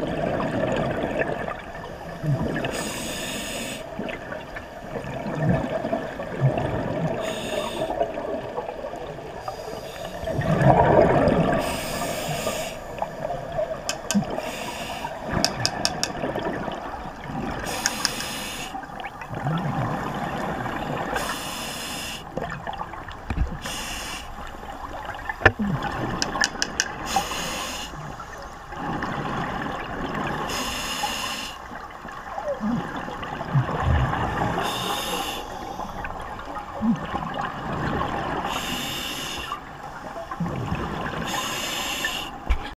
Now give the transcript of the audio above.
うん。Mm-hmm.